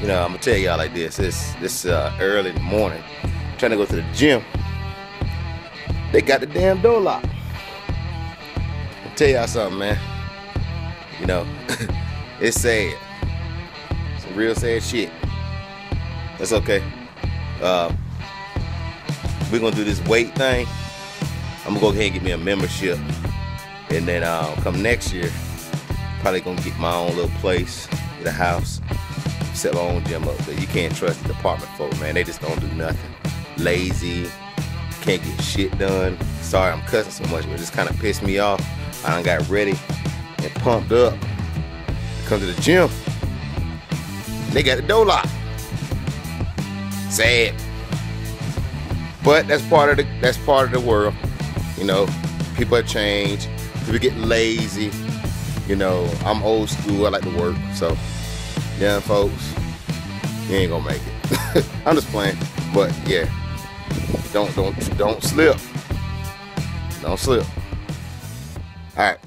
You know, I'm gonna tell y'all like this. This this uh, early in the morning, trying to go to the gym. They got the damn door locked. I'll tell y'all something, man. You know, it's sad. Some real sad shit. That's okay. Uh, we're gonna do this weight thing. I'm gonna go ahead and get me a membership, and then uh, come next year, probably gonna get my own little place, get a house, set my own gym up. But you can't trust the department folk, man. They just don't do nothing. Lazy, can't get shit done. Sorry, I'm cussing so much, but it just kind of pissed me off. I done got ready and pumped up come to the gym. They got the door locked. Sad. But that's part of the that's part of the world. You know, people have changed. People get lazy. You know, I'm old school. I like to work. So, young folks, you ain't gonna make it. I'm just playing. But yeah, don't don't don't slip. Don't slip. All right.